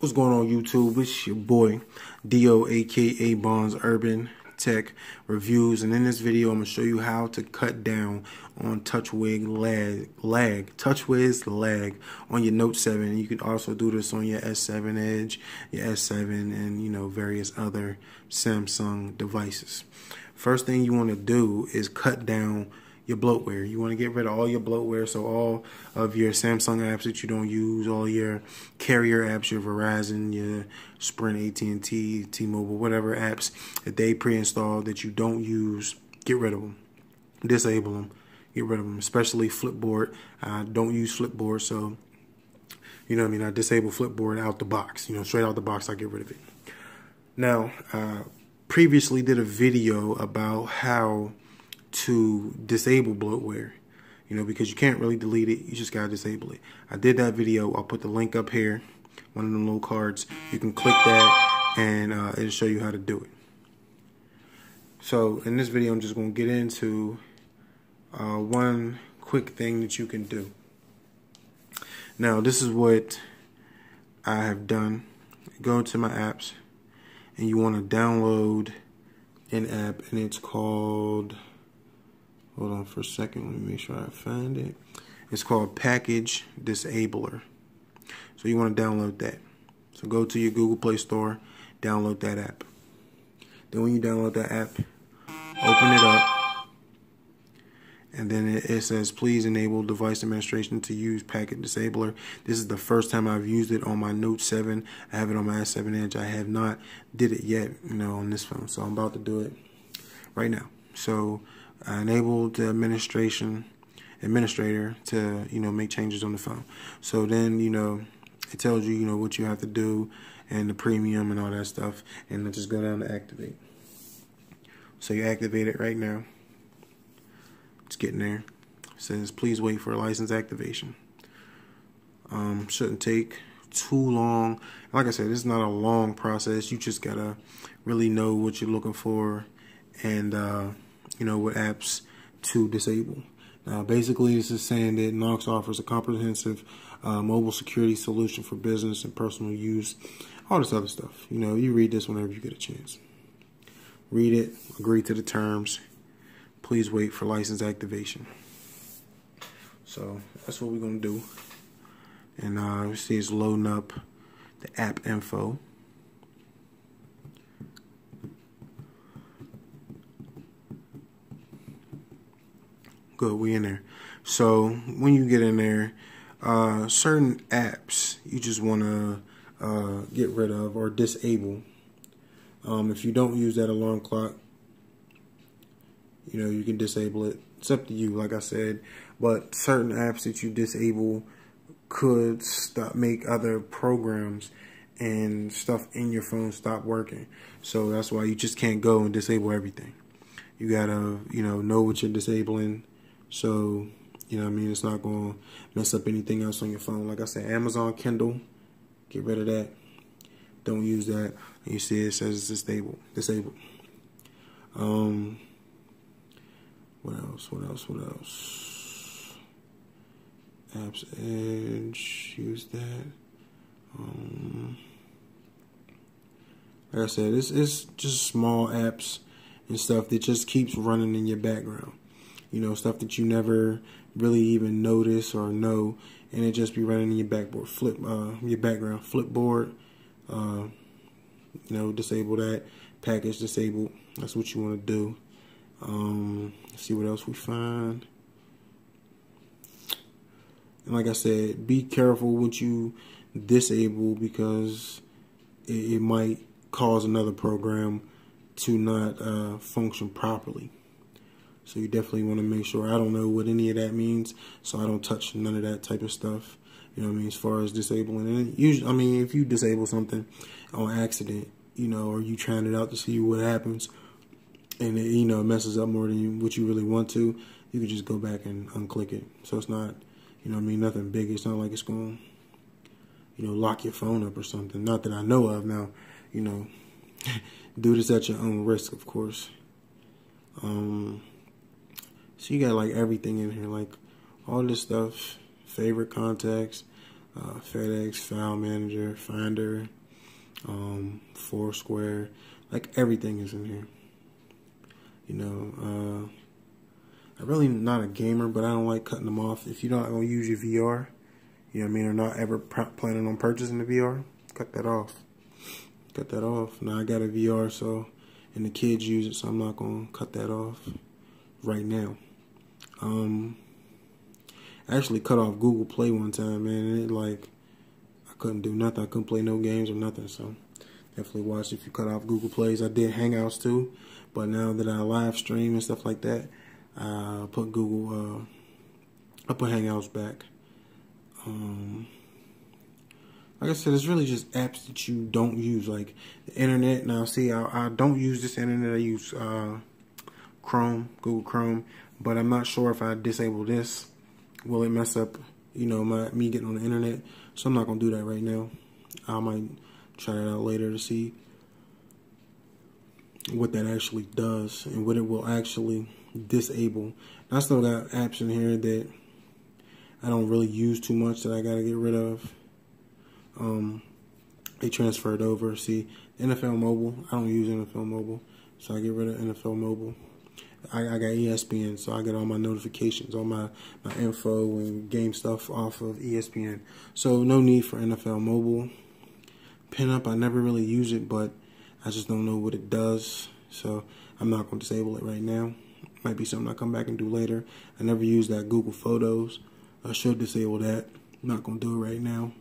What's going on YouTube? It's your boy D.O. aka Bonds Urban Tech Reviews and in this video I'm going to show you how to cut down on TouchWiz lag, lag, TouchWiz lag on your Note 7. You can also do this on your S7 Edge, your S7 and you know various other Samsung devices. First thing you want to do is cut down your bloatware. You want to get rid of all your bloatware, so all of your Samsung apps that you don't use, all your carrier apps, your Verizon, your Sprint, AT&T, T-Mobile, whatever apps that they pre-installed that you don't use, get rid of them. Disable them. Get rid of them, especially Flipboard. I don't use Flipboard, so you know what I mean. I disable Flipboard out the box. You know, straight out the box, I get rid of it. Now, uh, previously did a video about how to disable bloatware you know because you can't really delete it. You just gotta disable it. I did that video. I'll put the link up here one of the little cards. You can click that and uh, it'll show you how to do it. So in this video I'm just gonna get into uh, one quick thing that you can do. Now this is what I have done. Go to my apps and you want to download an app and it's called Hold on for a second. Let me make sure I find it. It's called Package Disabler. So you want to download that. So go to your Google Play Store, download that app. Then when you download that app, open it up. And then it, says, please enable device administration to use Package Disabler. This is the first time I've used it on my Note 7. I have it on my S7 Edge. I have not did it yet, you know, on this phone. So I'm about to do it right now. So enable the administration administrator to you know make changes on the phone. So then you know it tells you you know what you have to do and the premium and all that stuff, and just go down to activate. So you activate it right now. It's getting there. It says please wait for license activation. Um, shouldn't take too long. Like I said, it's not a long process. You just gotta really know what you're looking for and. Uh, you know, with apps to disable. Now, basically, this is saying that Knox offers a comprehensive uh, mobile security solution for business and personal use, all this other stuff. You know, you read this whenever you get a chance. Read it, agree to the terms. Please wait for license activation. So that's what we're going to do. And uh, see it's loading up the app info. Good, we in there. So when you get in there, uh, certain apps you just want to uh, get rid of or disable. Um, if you don't use that alarm clock, you know, you can disable it. It's up to you, like I said. But certain apps that you disable could stop make other programs and stuff in your phone stop working. So that's why you just can't go and disable everything. You gotta, you know, know what you're disabling so, you know I mean? It's not going to mess up anything else on your phone. Like I said, Amazon Kindle, get rid of that. Don't use that. You see it says it's disabled. disabled. Um, what else? What else? What else? Apps Edge, use that. Um, like I said, it's, it's just small apps and stuff that just keeps running in your background you know, stuff that you never really even notice or know, and it just be running in your backboard, flip, uh, your background, flipboard, uh, you know, disable that, package disabled, that's what you want to do. Um, see what else we find. And like I said, be careful what you disable because it, it might cause another program to not uh, function properly. So you definitely want to make sure. I don't know what any of that means, so I don't touch none of that type of stuff. You know what I mean? As far as disabling, and usually, I mean, if you disable something on accident, you know, or you trying it out to see what happens, and it, you know, messes up more than you, what you really want to, you can just go back and unclick it. So it's not, you know, I mean, nothing big. It's not like it's going, you know, lock your phone up or something. Not that I know of. Now, you know, do this at your own risk, of course. Um, so you got like everything in here, like all this stuff, favorite contacts, uh, FedEx, File Manager, Finder, um, Foursquare, like everything is in here. You know, uh, I'm really not a gamer, but I don't like cutting them off. If you're not gonna use your VR, you know what I mean, or not ever planning on purchasing the VR, cut that off. Cut that off. Now I got a VR, so and the kids use it, so I'm not gonna cut that off right now. Um, I actually cut off Google Play one time, man, and it like I couldn't do nothing. I couldn't play no games or nothing. So definitely watch if you cut off Google Plays. I did Hangouts too, but now that I live stream and stuff like that, I put Google. Uh, I put Hangouts back. Um, like I said, it's really just apps that you don't use, like the internet. Now, see, I, I don't use this internet. I use uh, Chrome, Google Chrome, but I'm not sure if I disable this will it mess up, you know, my me getting on the internet? So I'm not gonna do that right now. I might try it out later to see what that actually does and what it will actually disable. I still got apps in here that I don't really use too much that I gotta get rid of. Um, they transferred over. See, NFL Mobile, I don't use NFL Mobile, so I get rid of NFL Mobile. I, I, got ESPN, so I get all my notifications, all my, my info and game stuff off of ESPN. So no need for NFL Mobile. Pinup, I never really use it, but I just don't know what it does. So I'm not going to disable it right now. Might be something I come back and do later. I never use that Google Photos. I should disable that. I'm not going to do it right now.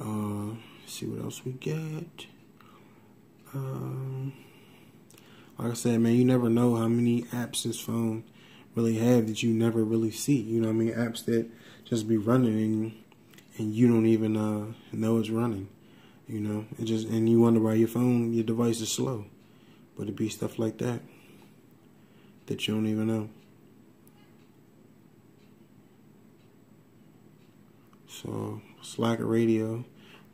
Uh, see what else we get. Um like I said, man, you never know how many apps this phone really have that you never really see. You know what I mean? Apps that just be running and, and you don't even uh, know it's running. You know, it just and you wonder why your phone, your device is slow. But it be stuff like that that you don't even know. So Slacker radio,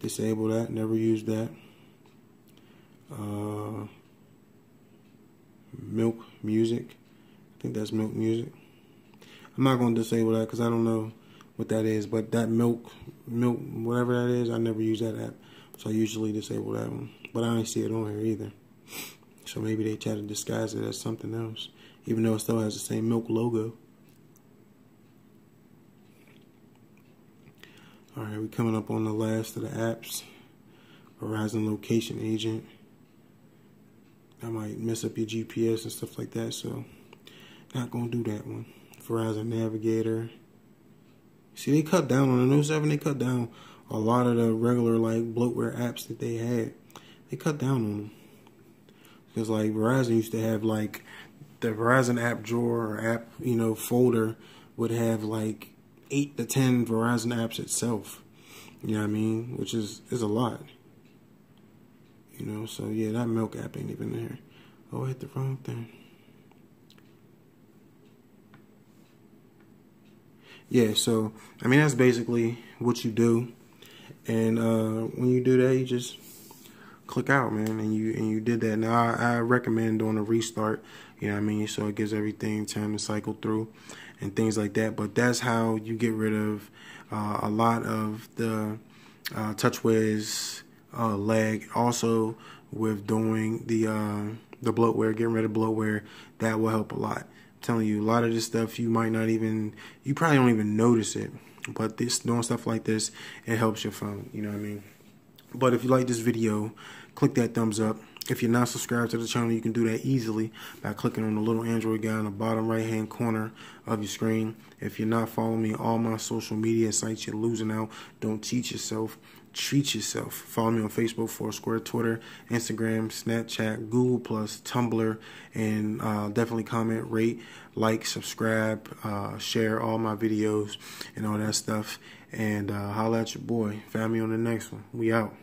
disable that, never use that. Uh, Milk Music. I think that's Milk Music. I'm not going to disable that because I don't know what that is, but that Milk, Milk, whatever that is, I never use that app. So I usually disable that one. But I don't see it on here either. So maybe they try to disguise it as something else, even though it still has the same Milk logo. Alright, we're coming up on the last of the apps. Verizon Location Agent. I might mess up your GPS and stuff like that. So, not gonna do that one. Verizon Navigator. See, they cut down on the Note 7. They cut down a lot of the regular like bloatware apps that they had. They cut down on them because like Verizon used to have like the Verizon app drawer or app you know folder would have like eight to ten Verizon apps itself. You know what I mean? Which is is a lot. You know, so yeah, that milk app ain't even there. Oh, I hit the wrong thing. Yeah, so I mean that's basically what you do, and uh, when you do that, you just click out, man, and you and you did that. Now I, I recommend doing a restart. You know what I mean? So it gives everything time to cycle through and things like that. But that's how you get rid of uh, a lot of the uh, TouchWiz uh, lag. Also, with doing the uh, the bloatware, getting rid of bloatware, that will help a lot. I'm telling you, a lot of this stuff you might not even, you probably don't even notice it. But this doing stuff like this, it helps your phone. You know what I mean? But if you like this video, click that thumbs up. If you're not subscribed to the channel, you can do that easily by clicking on the little Android guy in the bottom right hand corner of your screen. If you're not following me on all my social media sites, you're losing out. Don't cheat yourself treat yourself. Follow me on Facebook, Foursquare, Twitter, Instagram, Snapchat, Google Plus, Tumblr, and uh, definitely comment, rate, like, subscribe, uh, share all my videos and all that stuff. And uh, holla at your boy. Family on the next one. We out.